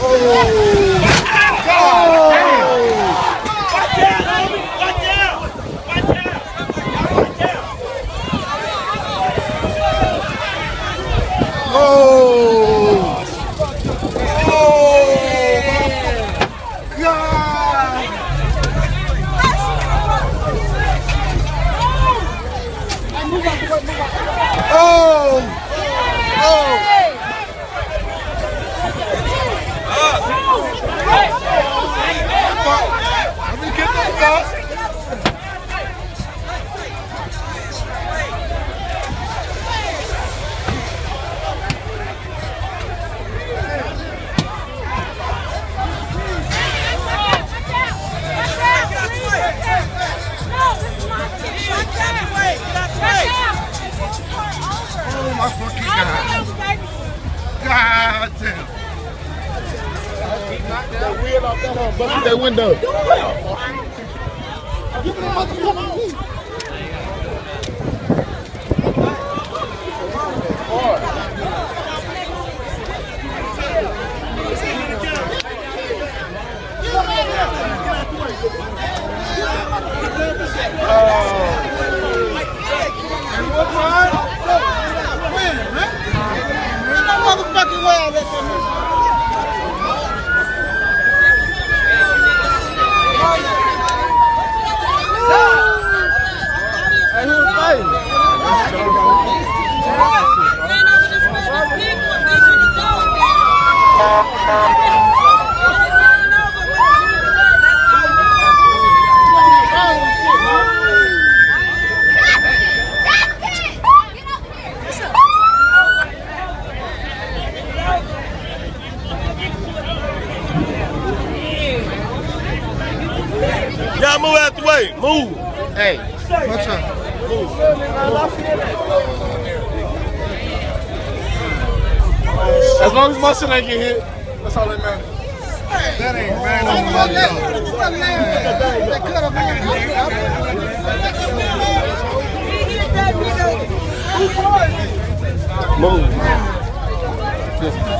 Oh. God damn. That wheel off that uh, busted that window. Motherfucking Y'all move out the way. Move. Hey, what's up? As long as my shit ain't get hit, that's all that matters. That ain't bad on my dog. Move.